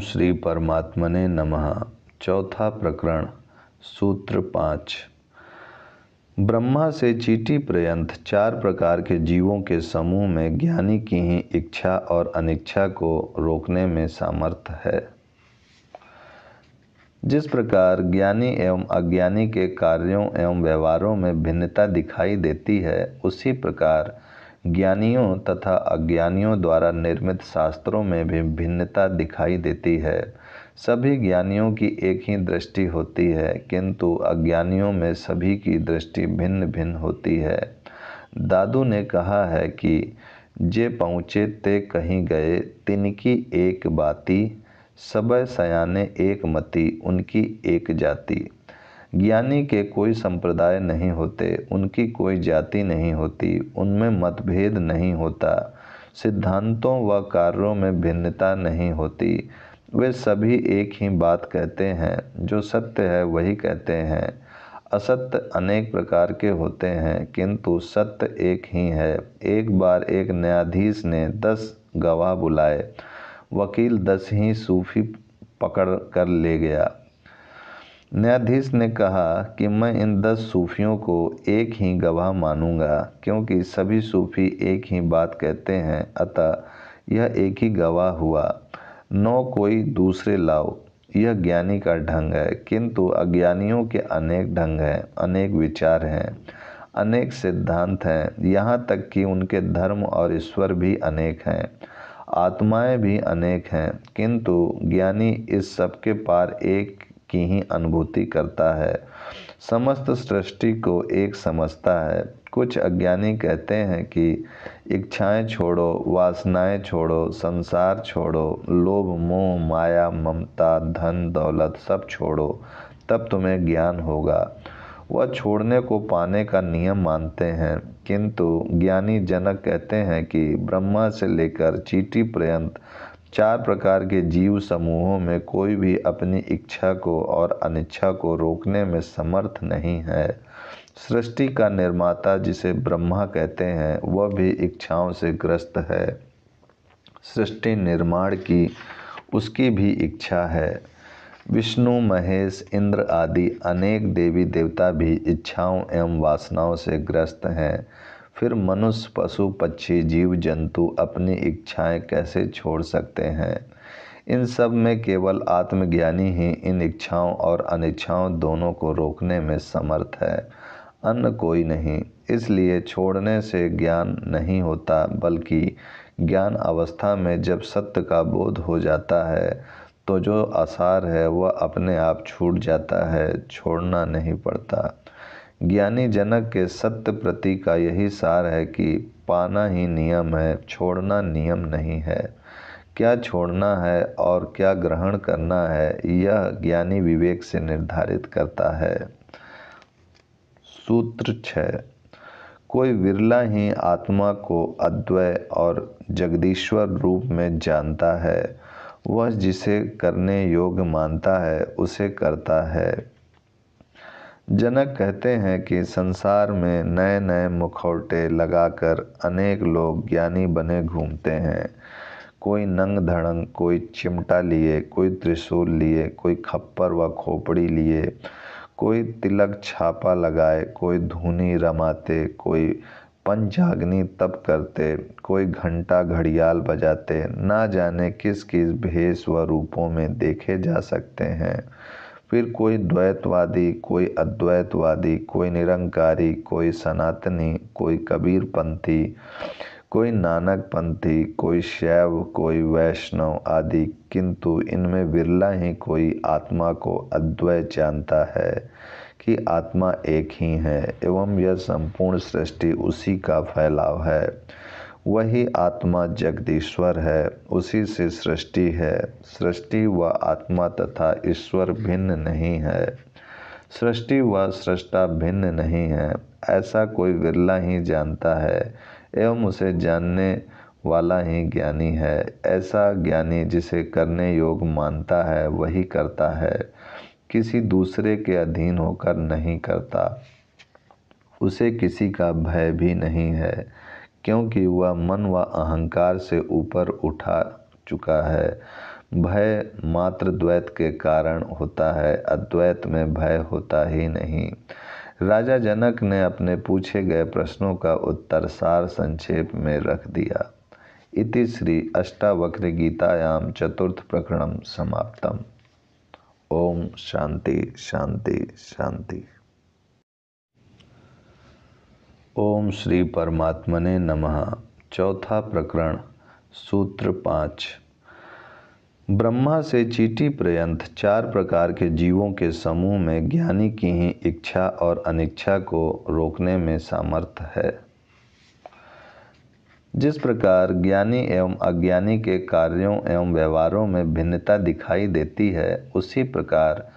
श्री परमात्मने नमः। चौथा प्रकरण, सूत्र पाँच। ब्रह्मा से चीटी पर्यंत चार प्रकार के जीवों के समूह में ज्ञानी की ही इच्छा और अनिच्छा को रोकने में सामर्थ्य है। जिस प्रकार ज्ञानी एवं अज्ञानी के कार्यों एवं व्यवहारों में भिन्नता दिखाई देती है, उसी प्रकार ज्ञानियों तथा अज्ञानियों द्वारा निर्मित शास्त्रों में भी भिन्नता दिखाई देती है। सभी ज्ञानियों की एक ही दृष्टि होती है, किंतु अज्ञानियों में सभी की दृष्टि भिन्न भिन्न होती है। दादू ने कहा है कि, जे पहुँचे ते कहीं गए, तिनकी एक बाती सब सयाने एक मति, उनकी एक जाति। ज्ञानी के कोई संप्रदाय नहीं होते, उनकी कोई जाति नहीं होती, उनमें मतभेद नहीं होता, सिद्धांतों व कार्यों में भिन्नता नहीं होती। वे सभी एक ही बात कहते हैं, जो सत्य है वही कहते हैं। असत्य अनेक प्रकार के होते हैं, किंतु सत्य एक ही है। एक बार एक न्यायाधीश ने दस गवाह बुलाए। वकील दस ही सूफी पकड़ कर ले गया। न्यायाधीश ने कहा कि मैं इन दस सूफियों को एक ही गवाह मानूँगा, क्योंकि सभी सूफी एक ही बात कहते हैं, अतः यह एक ही गवाह हुआ। नौ कोई दूसरे लाओ। यह ज्ञानी का ढंग है, किंतु अज्ञानियों के अनेक ढंग हैं, अनेक विचार हैं, अनेक सिद्धांत हैं। यहाँ तक कि उनके धर्म और ईश्वर भी अनेक हैं, आत्माएँ भी अनेक हैं, किंतु ज्ञानी इस सब के पार एक की ही अनुभूति करता है। समस्त सृष्टि को एक समझता है। कुछ अज्ञानी कहते हैं कि इच्छाएँ छोड़ो, वासनाएँ छोड़ो, संसार छोड़ो, लोभ, मोह, माया, ममता, धन, दौलत सब छोड़ो, तब तुम्हें ज्ञान होगा। वह छोड़ने को पाने का नियम मानते हैं, किंतु ज्ञानी जनक कहते हैं कि ब्रह्मा से लेकर चीटी पर्यंत चार प्रकार के जीव समूहों में कोई भी अपनी इच्छा को और अनिच्छा को रोकने में समर्थ नहीं है। सृष्टि का निर्माता जिसे ब्रह्मा कहते हैं, वह भी इच्छाओं से ग्रस्त है। सृष्टि निर्माण की उसकी भी इच्छा है। विष्णु, महेश, इंद्र आदि अनेक देवी देवता भी इच्छाओं एवं वासनाओं से ग्रस्त हैं। फिर मनुष्य, पशु, पक्षी, जीव, जंतु अपनी इच्छाएँ कैसे छोड़ सकते हैं? इन सब में केवल आत्मज्ञानी ही इन इच्छाओं और अनिच्छाओं दोनों को रोकने में समर्थ है। अन्य कोई नहीं। इसलिए छोड़ने से ज्ञान नहीं होता, बल्कि ज्ञान अवस्था में जब सत्य का बोध हो जाता है तो जो आसार है वह अपने आप छूट जाता है, छोड़ना नहीं पड़ता। ज्ञानी जनक के सत्य प्रति का यही सार है कि पाना ही नियम है, छोड़ना नियम नहीं है। क्या छोड़ना है और क्या ग्रहण करना है, यह ज्ञानी विवेक से निर्धारित करता है। सूत्र छः। कोई विरला ही आत्मा को अद्वय और जगदीश्वर रूप में जानता है। वह जिसे करने योग्य मानता है, उसे करता है। जनक कहते हैं कि संसार में नए नए मुखौटे लगाकर अनेक लोग ज्ञानी बने घूमते हैं। कोई नंग धड़ंग कोई चिमटा लिए, कोई त्रिशूल लिए, कोई खप्पर व खोपड़ी लिए, कोई तिलक छापा लगाए, कोई धुनी रमाते, कोई पंचाग्नि तप करते, कोई घंटा घड़ियाल बजाते, ना जाने किस किस भेष व रूपों में देखे जा सकते हैं। फिर कोई द्वैतवादी, कोई अद्वैतवादी, कोई निरंकारी, कोई सनातनी, कोई कबीरपंथी, कोई नानकपंथी, कोई शैव, कोई वैष्णव आदि, किंतु इनमें विरला ही कोई आत्मा को अद्वैत जानता है कि आत्मा एक ही है, एवं यह संपूर्ण सृष्टि उसी का फैलाव है। वही आत्मा जगदीश्वर है, उसी से सृष्टि है। सृष्टि व आत्मा तथा ईश्वर भिन्न नहीं है। सृष्टि व सृष्टा भिन्न नहीं है, ऐसा कोई विरला ही जानता है, एवं उसे जानने वाला ही ज्ञानी है। ऐसा ज्ञानी जिसे करने योग मानता है, वही करता है। किसी दूसरे के अधीन होकर नहीं करता। उसे किसी का भय भी नहीं है। क्योंकि वह मन व अहंकार से ऊपर उठा चुका है। भय मात्र द्वैत के कारण होता है, अद्वैत में भय होता ही नहीं। राजा जनक ने अपने पूछे गए प्रश्नों का उत्तर सार संक्षेप में रख दिया। इति श्री अष्टावक्र गीतायाम चतुर्थ प्रकरणम समाप्तम। ओम शांति शांति शांति। ओम श्री परमात्मने नमः। चौथा प्रकरण, सूत्र पाँच। ब्रह्मा से चीटी पर्यंत चार प्रकार के जीवों के समूह में ज्ञानी की ही इच्छा और अनिच्छा को रोकने में सामर्थ्य है। जिस प्रकार ज्ञानी एवं अज्ञानी के कार्यों एवं व्यवहारों में भिन्नता दिखाई देती है, उसी प्रकार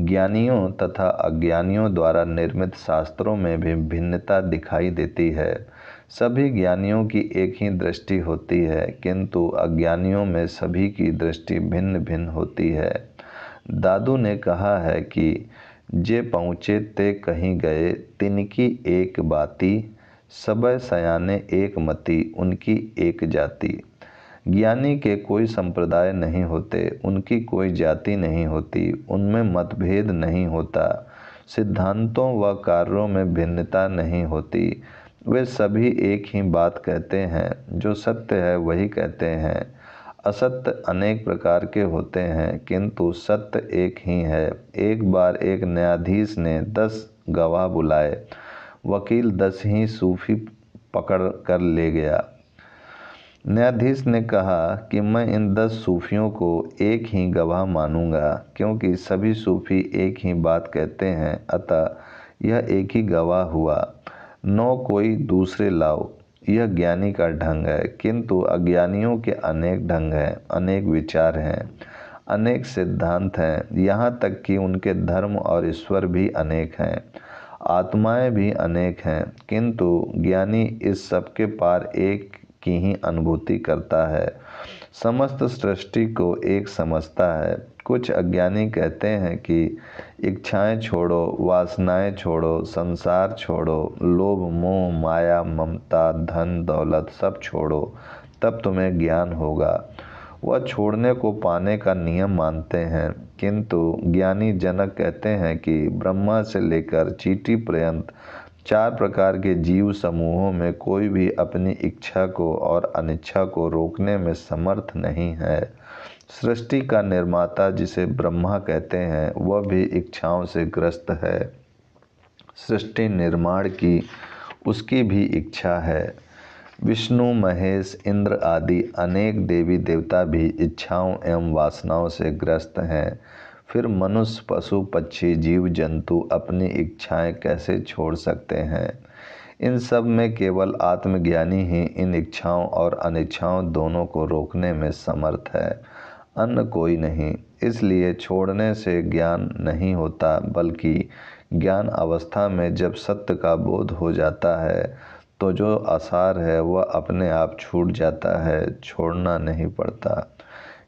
ज्ञानियों तथा अज्ञानियों द्वारा निर्मित शास्त्रों में भी भिन्नता दिखाई देती है। सभी ज्ञानियों की एक ही दृष्टि होती है, किंतु अज्ञानियों में सभी की दृष्टि भिन्न भिन्न होती है। दादू ने कहा है कि, जे पहुँचे ते कहीं गए, तिनकी एक बाती सब सयाने एक मती, उनकी एक जाति। ज्ञानी के कोई संप्रदाय नहीं होते, उनकी कोई जाति नहीं होती, उनमें मतभेद नहीं होता, सिद्धांतों व कार्यों में भिन्नता नहीं होती। वे सभी एक ही बात कहते हैं, जो सत्य है वही कहते हैं। असत्य अनेक प्रकार के होते हैं, किंतु सत्य एक ही है। एक बार एक न्यायाधीश ने दस गवाह बुलाए, वकील दस ही सूफी पकड़ कर ले गया। न्यायाधीश ने कहा कि मैं इन दस सूफियों को एक ही गवाह मानूँगा, क्योंकि सभी सूफी एक ही बात कहते हैं, अतः यह एक ही गवाह हुआ। नौ कोई दूसरे लाओ। यह ज्ञानी का ढंग है, किंतु अज्ञानियों के अनेक ढंग हैं, अनेक विचार हैं, अनेक सिद्धांत हैं। यहाँ तक कि उनके धर्म और ईश्वर भी अनेक हैं, आत्माएँ भी अनेक हैं, किंतु ज्ञानी इस सब के पार एक की ही अनुभूति करता है। समस्त सृष्टि को एक समझता है। कुछ अज्ञानी कहते हैं कि इच्छाएँ छोड़ो, वासनाएँ छोड़ो, संसार छोड़ो, लोभ, मोह, माया, ममता, धन, दौलत सब छोड़ो, तब तुम्हें ज्ञान होगा। वह छोड़ने को पाने का नियम मानते हैं, किंतु ज्ञानी जनक कहते हैं कि ब्रह्मा से लेकर चीटी पर्यंत चार प्रकार के जीव समूहों में कोई भी अपनी इच्छा को और अनिच्छा को रोकने में समर्थ नहीं है। सृष्टि का निर्माता जिसे ब्रह्मा कहते हैं, वह भी इच्छाओं से ग्रस्त है। सृष्टि निर्माण की उसकी भी इच्छा है। विष्णु, महेश, इंद्र आदि अनेक देवी देवता भी इच्छाओं एवं वासनाओं से ग्रस्त हैं। फिर मनुष्य, पशु, पक्षी, जीव, जंतु अपनी इच्छाएँ कैसे छोड़ सकते हैं? इन सब में केवल आत्मज्ञानी ही इन इच्छाओं और अनिच्छाओं दोनों को रोकने में समर्थ है। अन्य कोई नहीं, इसलिए छोड़ने से ज्ञान नहीं होता, बल्कि ज्ञान अवस्था में जब सत्य का बोध हो जाता है तो जो आसार है वह अपने आप छूट जाता है, छोड़ना नहीं पड़ता।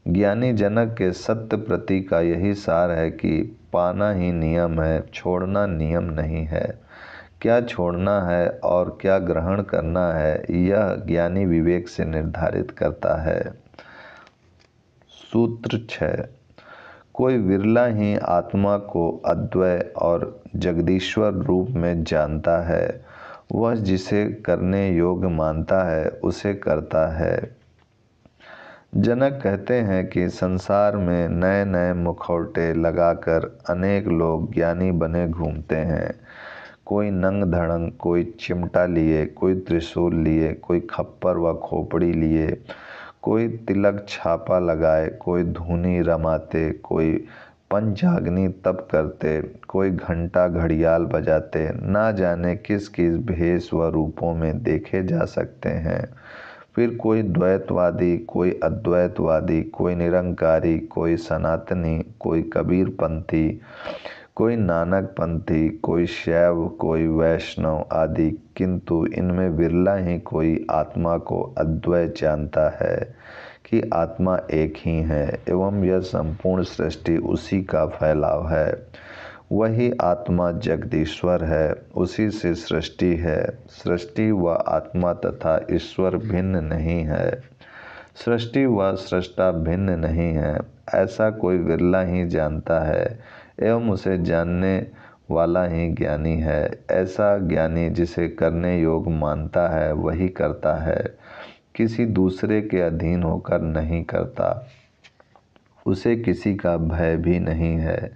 ज्ञानी जनक के सत्य प्रति का यही सार है कि पाना ही नियम है, छोड़ना नियम नहीं है। क्या छोड़ना है और क्या ग्रहण करना है, यह ज्ञानी विवेक से निर्धारित करता है। सूत्र छः। कोई विरला ही आत्मा को अद्वय और जगदीश्वर रूप में जानता है, वह जिसे करने योग्य मानता है, उसे करता है। जनक कहते हैं कि संसार में नए नए मुखौटे लगाकर अनेक लोग ज्ञानी बने घूमते हैं। कोई नंग धड़ंग कोई चिमटा लिए, कोई त्रिशूल लिए, कोई खप्पर व खोपड़ी लिए, कोई तिलक छापा लगाए, कोई धुनी रमाते, कोई पंचाग्नि तप करते, कोई घंटा घड़ियाल बजाते, ना जाने किस किस भेष व रूपों में देखे जा सकते हैं। फिर कोई द्वैतवादी, कोई अद्वैतवादी, कोई निरंकारी, कोई सनातनी, कोई कबीरपंथी, कोई नानकपंथी, कोई शैव, कोई वैष्णव आदि, किंतु इनमें विरला ही कोई आत्मा को अद्वैत जानता है कि आत्मा एक ही है, एवं यह संपूर्ण सृष्टि उसी का फैलाव है। वही आत्मा जगदीश्वर है, उसी से सृष्टि है। सृष्टि व आत्मा तथा ईश्वर भिन्न नहीं है। सृष्टि व सृष्टा भिन्न नहीं है, ऐसा कोई विरला ही जानता है, एवं उसे जानने वाला ही ज्ञानी है। ऐसा ज्ञानी जिसे करने योग मानता है, वही करता है। किसी दूसरे के अधीन होकर नहीं करता। उसे किसी का भय भी नहीं है।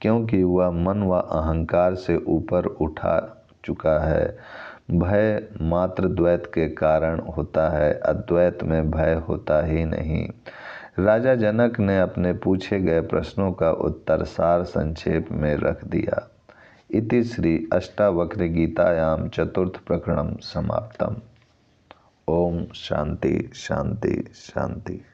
क्योंकि वह मन व अहंकार से ऊपर उठा चुका है। भय मात्र द्वैत के कारण होता है, अद्वैत में भय होता ही नहीं। राजा जनक ने अपने पूछे गए प्रश्नों का उत्तर सार संक्षेप में रख दिया। इति श्री अष्टावक्र गीतायाम चतुर्थ प्रकरणम समाप्तम। ओम शांति शांति शांति।